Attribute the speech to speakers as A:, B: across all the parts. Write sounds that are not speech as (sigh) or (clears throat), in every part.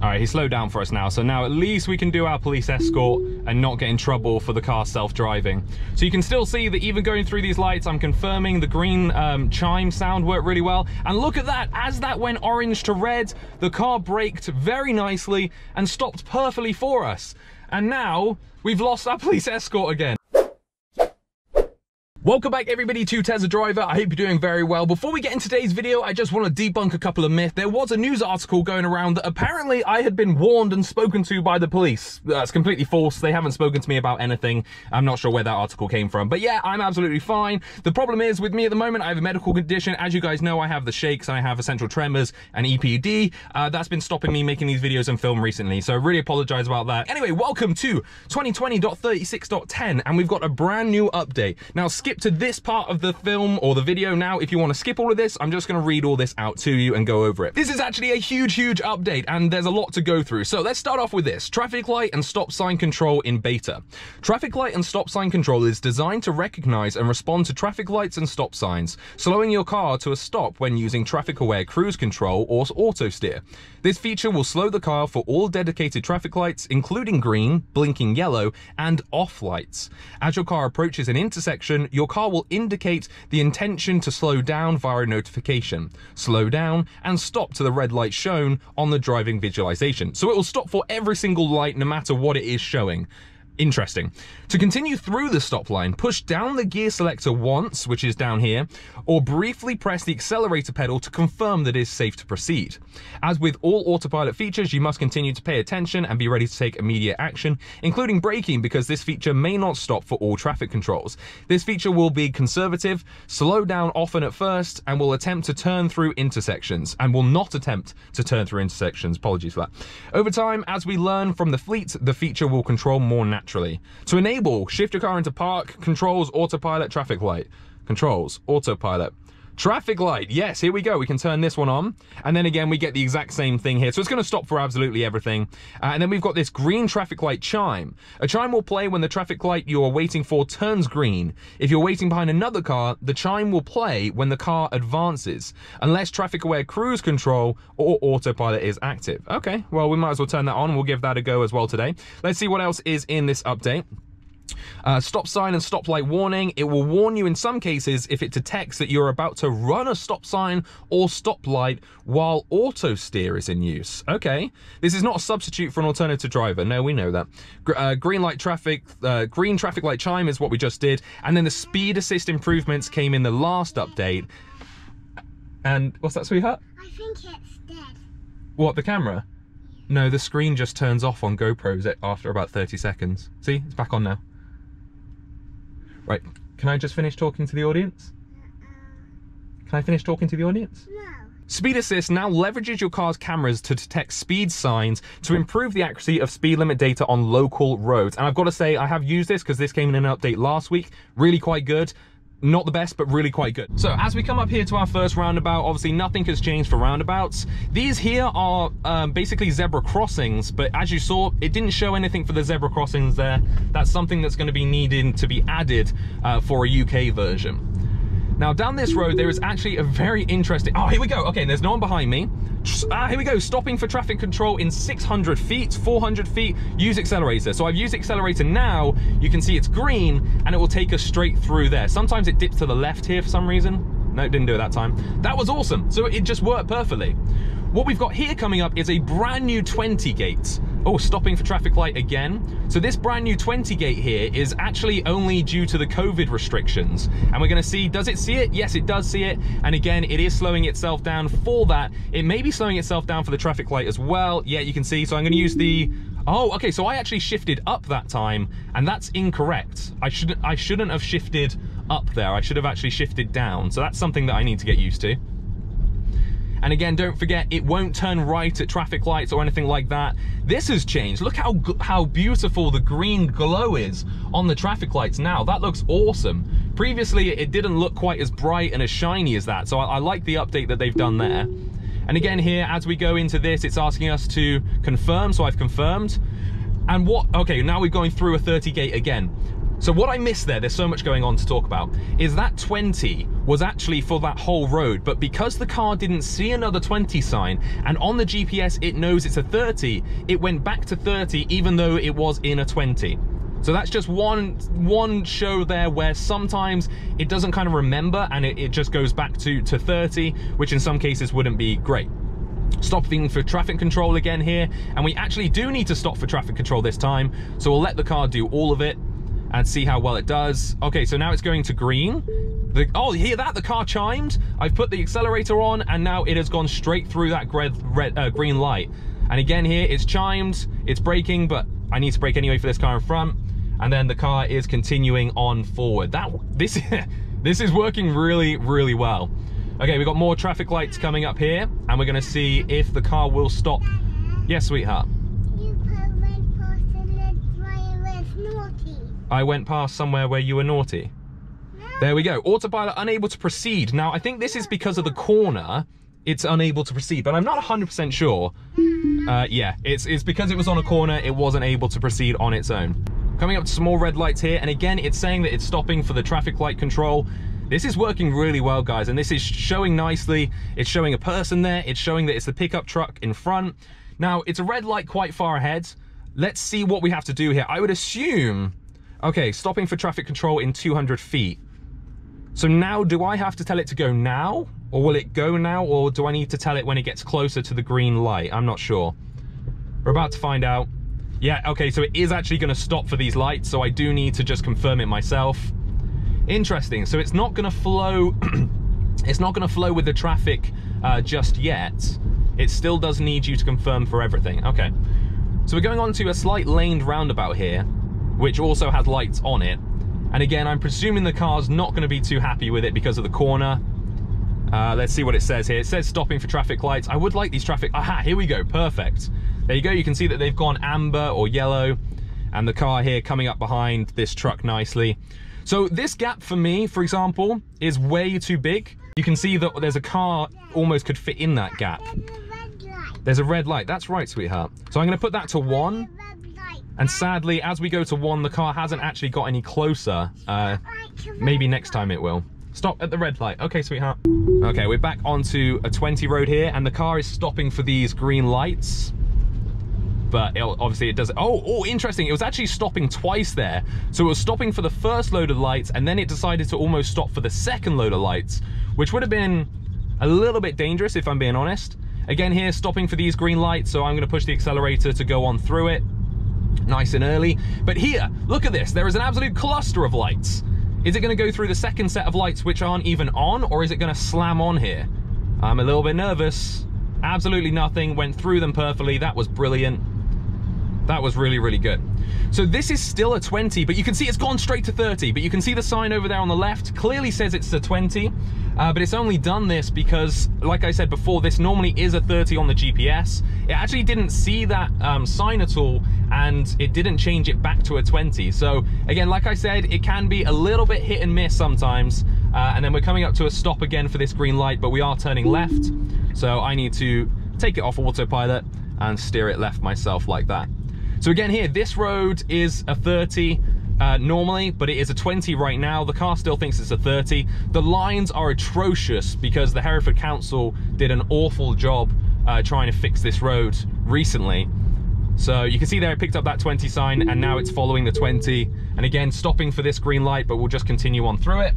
A: All right, he slowed down for us now. So now at least we can do our police escort and not get in trouble for the car self-driving. So you can still see that even going through these lights, I'm confirming the green um, chime sound worked really well. And look at that, as that went orange to red, the car braked very nicely and stopped perfectly for us. And now we've lost our police escort again. Welcome back everybody to Tesla Driver. I hope you're doing very well. Before we get into today's video, I just want to debunk a couple of myths. There was a news article going around that apparently I had been warned and spoken to by the police. That's completely false. They haven't spoken to me about anything. I'm not sure where that article came from. But yeah, I'm absolutely fine. The problem is with me at the moment, I have a medical condition. As you guys know, I have the shakes I have essential tremors and EPD. Uh, that's been stopping me making these videos and film recently. So I really apologize about that. Anyway, welcome to 2020.36.10 and we've got a brand new update. Now skip to this part of the film or the video now. If you want to skip all of this, I'm just going to read all this out to you and go over it. This is actually a huge, huge update and there's a lot to go through. So let's start off with this. Traffic light and stop sign control in beta. Traffic light and stop sign control is designed to recognize and respond to traffic lights and stop signs, slowing your car to a stop when using traffic aware cruise control or auto steer. This feature will slow the car for all dedicated traffic lights, including green, blinking yellow, and off lights. As your car approaches an intersection, your car will indicate the intention to slow down via a notification, slow down, and stop to the red light shown on the driving visualization. So it will stop for every single light no matter what it is showing. Interesting. To continue through the stop line, push down the gear selector once, which is down here, or briefly press the accelerator pedal to confirm that it is safe to proceed. As with all autopilot features, you must continue to pay attention and be ready to take immediate action, including braking because this feature may not stop for all traffic controls. This feature will be conservative, slow down often at first, and will attempt to turn through intersections, and will not attempt to turn through intersections. Apologies for that. Over time, as we learn from the fleet, the feature will control more naturally naturally. To enable, shift your car into park, controls, autopilot, traffic light. Controls, autopilot. Traffic light, yes, here we go. We can turn this one on. And then again, we get the exact same thing here. So it's gonna stop for absolutely everything. Uh, and then we've got this green traffic light chime. A chime will play when the traffic light you are waiting for turns green. If you're waiting behind another car, the chime will play when the car advances, unless traffic aware cruise control or autopilot is active. Okay, well, we might as well turn that on. We'll give that a go as well today. Let's see what else is in this update. Uh, stop sign and stop light warning. It will warn you in some cases if it detects that you're about to run a stop sign or stop light while auto steer is in use. Okay, this is not a substitute for an alternative driver. No, we know that. Uh, green light traffic, uh, green traffic light chime is what we just did. And then the speed assist improvements came in the last update. And what's that, sweetheart?
B: I think it's dead.
A: What, the camera? No, the screen just turns off on GoPros after about 30 seconds. See, it's back on now. Right, can I just finish talking to the audience? Can I finish talking to the audience?
B: No.
A: Speed Assist now leverages your car's cameras to detect speed signs to improve the accuracy of speed limit data on local roads. And I've got to say, I have used this because this came in an update last week. Really quite good not the best, but really quite good. So as we come up here to our first roundabout, obviously nothing has changed for roundabouts. These here are um, basically zebra crossings, but as you saw, it didn't show anything for the zebra crossings there. That's something that's gonna be needed to be added uh, for a UK version. Now down this road, there is actually a very interesting, oh, here we go. Okay, there's no one behind me. Ah, here we go, stopping for traffic control in 600 feet, 400 feet, use accelerator. So I've used accelerator now, you can see it's green and it will take us straight through there. Sometimes it dips to the left here for some reason. No, it didn't do it that time. That was awesome. So it just worked perfectly. What we've got here coming up is a brand new 20 gates. Oh, stopping for traffic light again. So this brand new 20 gate here is actually only due to the COVID restrictions. And we're gonna see, does it see it? Yes, it does see it. And again, it is slowing itself down for that. It may be slowing itself down for the traffic light as well. Yeah, you can see. So I'm gonna use the, oh, okay. So I actually shifted up that time and that's incorrect. I shouldn't, I shouldn't have shifted up there. I should have actually shifted down. So that's something that I need to get used to. And again, don't forget, it won't turn right at traffic lights or anything like that. This has changed. Look how, how beautiful the green glow is on the traffic lights now. That looks awesome. Previously, it didn't look quite as bright and as shiny as that. So I, I like the update that they've done there. And again here, as we go into this, it's asking us to confirm, so I've confirmed. And what, okay, now we're going through a 30 gate again. So what I missed there, there's so much going on to talk about, is that 20 was actually for that whole road, but because the car didn't see another 20 sign, and on the GPS it knows it's a 30, it went back to 30 even though it was in a 20. So that's just one one show there where sometimes it doesn't kind of remember and it, it just goes back to, to 30, which in some cases wouldn't be great. Stopping for traffic control again here and we actually do need to stop for traffic control this time. So we'll let the car do all of it and see how well it does. Okay, so now it's going to green. The, oh, hear that? The car chimed. I've put the accelerator on and now it has gone straight through that red, red, uh, green light. And again here, it's chimed, it's braking, but I need to brake anyway for this car in front. And then the car is continuing on forward. That This, (laughs) this is working really, really well. Okay, we've got more traffic lights coming up here and we're gonna see if the car will stop. Yes, sweetheart. I went past somewhere where you were naughty. There we go. Autopilot unable to proceed. Now, I think this is because of the corner. It's unable to proceed, but I'm not 100% sure. Uh, yeah, it's, it's because it was on a corner, it wasn't able to proceed on its own. Coming up to some more red lights here, and again, it's saying that it's stopping for the traffic light control. This is working really well, guys, and this is showing nicely. It's showing a person there. It's showing that it's the pickup truck in front. Now, it's a red light quite far ahead. Let's see what we have to do here. I would assume Okay, stopping for traffic control in 200 feet. So now, do I have to tell it to go now? Or will it go now? Or do I need to tell it when it gets closer to the green light? I'm not sure. We're about to find out. Yeah, okay, so it is actually gonna stop for these lights, so I do need to just confirm it myself. Interesting, so it's not gonna flow, (clears throat) it's not gonna flow with the traffic uh, just yet. It still does need you to confirm for everything. Okay, so we're going on to a slight laned roundabout here which also has lights on it. And again, I'm presuming the car's not going to be too happy with it because of the corner. Uh, let's see what it says here. It says stopping for traffic lights. I would like these traffic... Aha, here we go. Perfect. There you go. You can see that they've gone amber or yellow. And the car here coming up behind this truck nicely. So this gap for me, for example, is way too big. You can see that there's a car almost could fit in that gap. There's a red light. That's right, sweetheart. So I'm going to put that to one. And sadly, as we go to one, the car hasn't actually got any closer. Uh, maybe next time it will. Stop at the red light. Okay, sweetheart. Okay, we're back onto a 20 road here, and the car is stopping for these green lights. But it, obviously it does Oh, oh, interesting. It was actually stopping twice there. So it was stopping for the first load of lights, and then it decided to almost stop for the second load of lights, which would have been a little bit dangerous if I'm being honest. Again here, stopping for these green lights, so I'm gonna push the accelerator to go on through it nice and early. But here, look at this. There is an absolute cluster of lights. Is it going to go through the second set of lights which aren't even on, or is it going to slam on here? I'm a little bit nervous. Absolutely nothing. Went through them perfectly. That was brilliant. That was really, really good. So this is still a 20, but you can see it's gone straight to 30, but you can see the sign over there on the left clearly says it's a 20, uh, but it's only done this because, like I said before, this normally is a 30 on the GPS. It actually didn't see that um, sign at all, and it didn't change it back to a 20. So again, like I said, it can be a little bit hit and miss sometimes, uh, and then we're coming up to a stop again for this green light, but we are turning left, so I need to take it off autopilot and steer it left myself like that. So again here, this road is a 30 uh, normally, but it is a 20 right now. The car still thinks it's a 30. The lines are atrocious because the Hereford Council did an awful job uh, trying to fix this road recently. So you can see there it picked up that 20 sign and now it's following the 20. And again, stopping for this green light, but we'll just continue on through it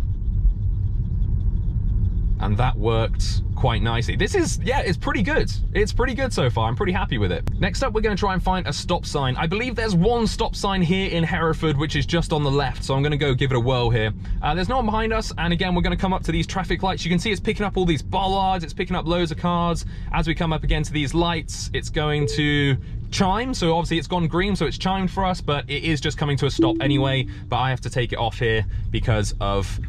A: and that worked quite nicely. This is, yeah, it's pretty good. It's pretty good so far. I'm pretty happy with it. Next up, we're going to try and find a stop sign. I believe there's one stop sign here in Hereford, which is just on the left. So I'm going to go give it a whirl here. Uh, there's no one behind us. And again, we're going to come up to these traffic lights. You can see it's picking up all these bollards. It's picking up loads of cars. As we come up again to these lights, it's going to chime. So obviously it's gone green, so it's chimed for us, but it is just coming to a stop anyway. But I have to take it off here because of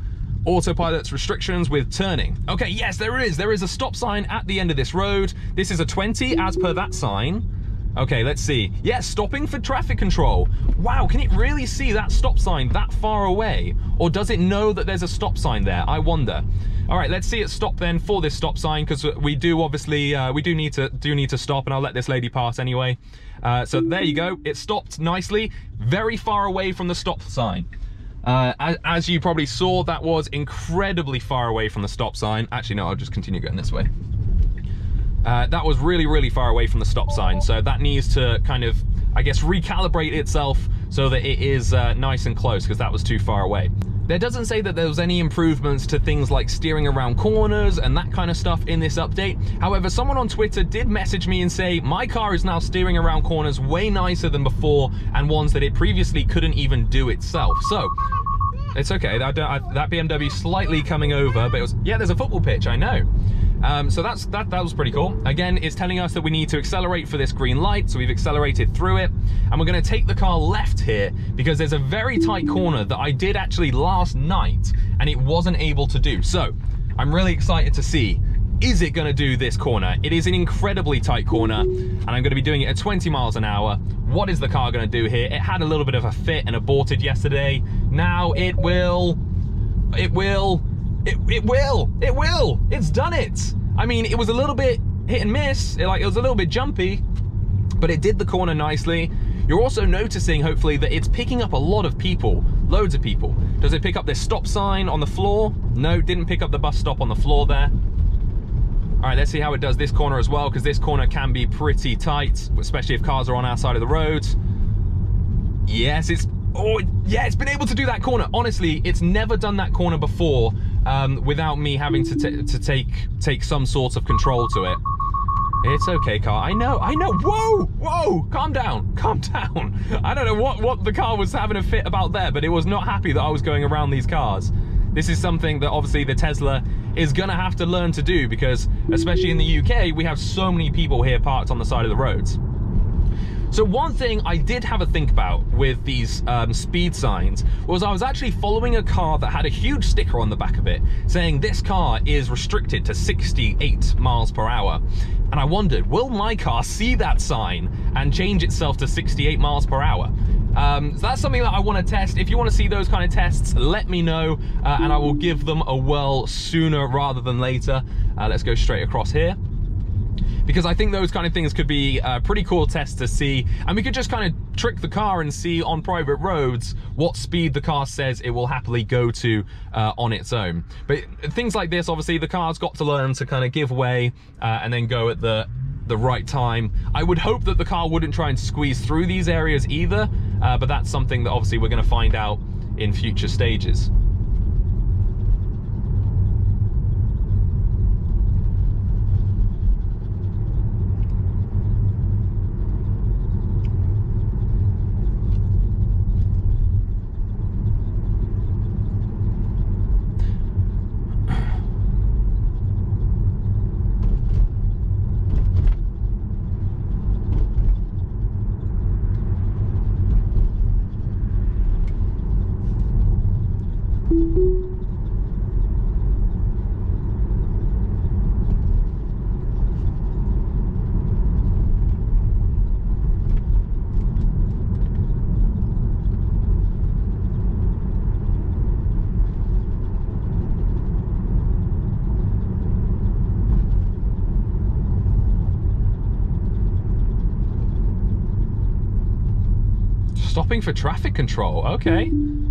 A: autopilot's restrictions with turning. Okay, yes, there is. There is a stop sign at the end of this road. This is a 20 as per that sign. Okay, let's see. Yes, yeah, stopping for traffic control. Wow, can it really see that stop sign that far away? Or does it know that there's a stop sign there? I wonder. All right, let's see it stop then for this stop sign because we do obviously, uh, we do need to do need to stop and I'll let this lady pass anyway. Uh, so there you go. It stopped nicely, very far away from the stop sign. Uh, as, you probably saw, that was incredibly far away from the stop sign. Actually, no, I'll just continue going this way. Uh, that was really, really far away from the stop sign. So that needs to kind of, I guess, recalibrate itself so that it is uh, nice and close because that was too far away. There doesn't say that there was any improvements to things like steering around corners and that kind of stuff in this update. However, someone on Twitter did message me and say, my car is now steering around corners way nicer than before and ones that it previously couldn't even do itself. So, it's okay, that, that BMW slightly coming over, but it was, yeah, there's a football pitch, I know. Um, so that's that, that was pretty cool. Again, it's telling us that we need to accelerate for this green light, so we've accelerated through it. And we're gonna take the car left here because there's a very tight corner that I did actually last night and it wasn't able to do. So I'm really excited to see is it gonna do this corner? It is an incredibly tight corner and I'm gonna be doing it at 20 miles an hour. What is the car gonna do here? It had a little bit of a fit and aborted yesterday. Now it will, it will it, it will. It will. It's done it. I mean, it was a little bit hit and miss. It, like it was a little bit jumpy, but it did the corner nicely. You're also noticing, hopefully, that it's picking up a lot of people, loads of people. Does it pick up this stop sign on the floor? No, didn't pick up the bus stop on the floor there. All right, let's see how it does this corner as well, because this corner can be pretty tight, especially if cars are on our side of the road. Yes, it's, oh, yeah, it's been able to do that corner. Honestly, it's never done that corner before um, without me having to, to take take some sort of control to it. It's okay, car. I know, I know. Whoa, whoa, calm down, (laughs) calm down. I don't know what, what the car was having a fit about there, but it was not happy that I was going around these cars. This is something that obviously the Tesla is gonna have to learn to do because, especially in the UK, we have so many people here parked on the side of the roads. So one thing I did have a think about with these um, speed signs was I was actually following a car that had a huge sticker on the back of it saying this car is restricted to 68 miles per hour. And I wondered, will my car see that sign and change itself to 68 miles per hour? Um, so that's something that I want to test. If you want to see those kind of tests, let me know uh, and I will give them a whirl sooner rather than later. Uh, let's go straight across here because I think those kind of things could be a pretty cool tests to see. And we could just kind of trick the car and see on private roads what speed the car says it will happily go to uh, on its own. But things like this, obviously the car's got to learn to kind of give way uh, and then go at the the right time. I would hope that the car wouldn't try and squeeze through these areas either, uh, but that's something that obviously we're going to find out in future stages. Stopping for traffic control. Okay,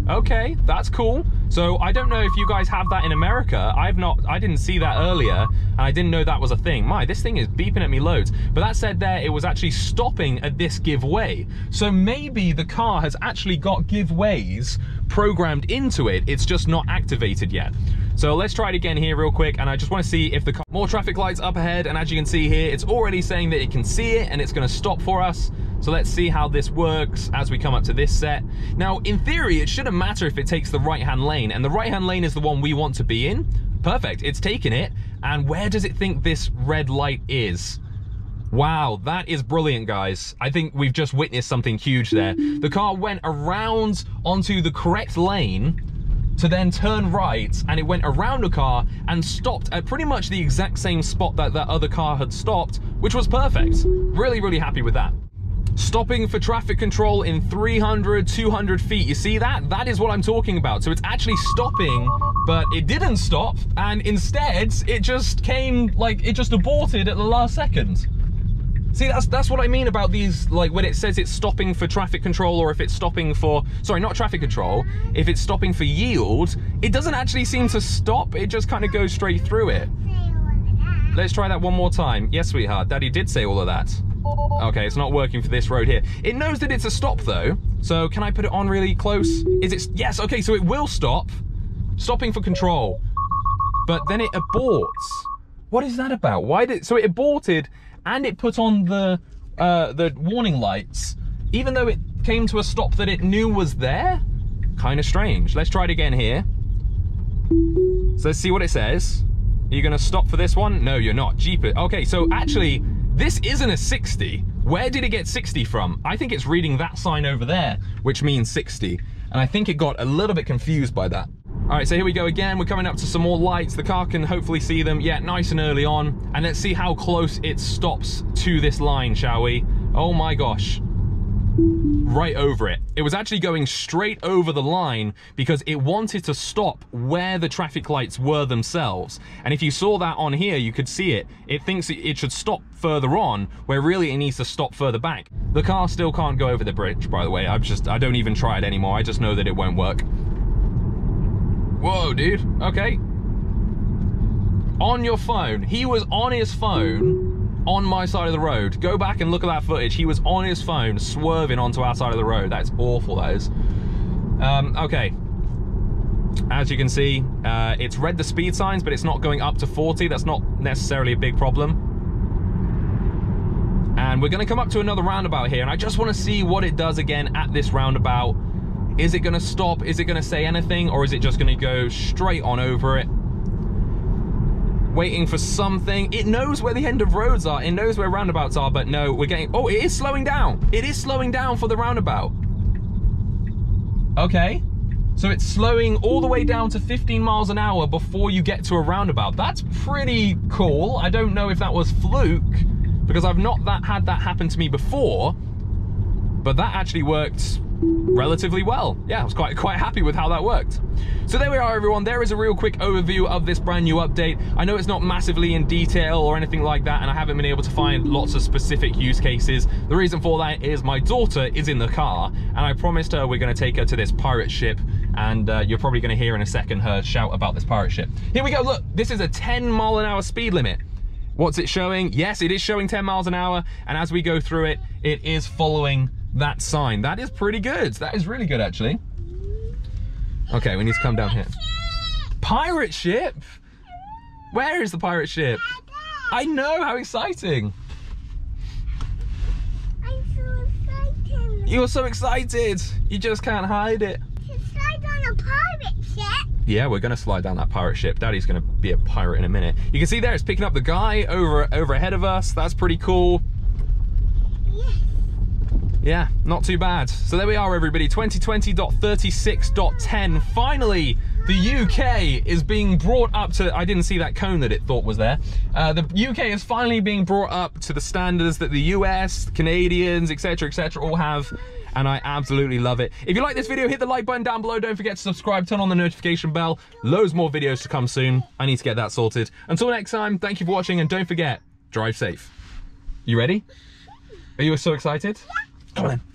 A: okay, that's cool. So I don't know if you guys have that in America. I've not, I didn't see that earlier, and I didn't know that was a thing. My, this thing is beeping at me loads. But that said there, it was actually stopping at this give way. So maybe the car has actually got giveways programmed into it. It's just not activated yet. So let's try it again here real quick. And I just want to see if the car, more traffic lights up ahead. And as you can see here, it's already saying that it can see it and it's going to stop for us. So let's see how this works as we come up to this set. Now, in theory, it shouldn't matter if it takes the right-hand lane, and the right-hand lane is the one we want to be in. Perfect, it's taken it. And where does it think this red light is? Wow, that is brilliant, guys. I think we've just witnessed something huge there. The car went around onto the correct lane to then turn right and it went around a car and stopped at pretty much the exact same spot that that other car had stopped, which was perfect. Really, really happy with that stopping for traffic control in 300, 200 feet. You see that? That is what I'm talking about. So it's actually stopping, but it didn't stop. And instead, it just came, like, it just aborted at the last second. See, that's that's what I mean about these, like when it says it's stopping for traffic control or if it's stopping for, sorry, not traffic control, if it's stopping for yield, it doesn't actually seem to stop, it just kind of goes straight through it. Let's try that one more time. Yes, sweetheart, daddy did say all of that. Okay, it's not working for this road here. It knows that it's a stop though, so can I put it on really close? Is it, yes, okay, so it will stop. Stopping for control. But then it aborts. What is that about? Why did, so it aborted and it put on the, uh, the warning lights, even though it came to a stop that it knew was there? Kind of strange. Let's try it again here. So let's see what it says. Are you gonna stop for this one? No, you're not. Jeep it. Okay, so actually, this isn't a 60. Where did it get 60 from? I think it's reading that sign over there, which means 60. And I think it got a little bit confused by that. All right, so here we go again. We're coming up to some more lights. The car can hopefully see them. Yeah, nice and early on. And let's see how close it stops to this line, shall we? Oh my gosh right over it. It was actually going straight over the line because it wanted to stop where the traffic lights were themselves. And if you saw that on here, you could see it. It thinks it should stop further on, where really it needs to stop further back. The car still can't go over the bridge, by the way. i just, I don't even try it anymore. I just know that it won't work. Whoa, dude. Okay. On your phone. He was on his phone on my side of the road. Go back and look at that footage. He was on his phone swerving onto our side of the road. That's awful, that is. Um, okay. As you can see, uh, it's read the speed signs, but it's not going up to 40. That's not necessarily a big problem. And we're going to come up to another roundabout here, and I just want to see what it does again at this roundabout. Is it going to stop? Is it going to say anything? Or is it just going to go straight on over it? waiting for something. It knows where the end of roads are. It knows where roundabouts are, but no, we're getting... Oh, it is slowing down. It is slowing down for the roundabout. Okay. So it's slowing all the way down to 15 miles an hour before you get to a roundabout. That's pretty cool. I don't know if that was fluke, because I've not that had that happen to me before, but that actually worked relatively well. Yeah, I was quite, quite happy with how that worked. So there we are, everyone. There is a real quick overview of this brand new update. I know it's not massively in detail or anything like that, and I haven't been able to find lots of specific use cases. The reason for that is my daughter is in the car, and I promised her we're gonna take her to this pirate ship, and uh, you're probably gonna hear in a second her shout about this pirate ship. Here we go, look, this is a 10 mile an hour speed limit. What's it showing? Yes, it is showing 10 miles an hour, and as we go through it, it is following that sign. That is pretty good. That is really good, actually. Okay, we need to come down here. Pirate ship? Where is the pirate ship? I know, how exciting.
B: I'm so excited.
A: You're so excited. You just can't hide it.
B: Slide on a pirate ship.
A: Yeah, we're gonna slide down that pirate ship. Daddy's gonna be a pirate in a minute. You can see there, it's picking up the guy over over ahead of us. That's pretty cool. Yeah, not too bad. So there we are, everybody. 2020.36.10. Finally, the UK is being brought up to, I didn't see that cone that it thought was there. Uh, the UK is finally being brought up to the standards that the US, Canadians, etc., etc., all have. And I absolutely love it. If you like this video, hit the like button down below. Don't forget to subscribe, turn on the notification bell. Loads more videos to come soon. I need to get that sorted. Until next time, thank you for watching and don't forget, drive safe. You ready? Are you so excited? Come on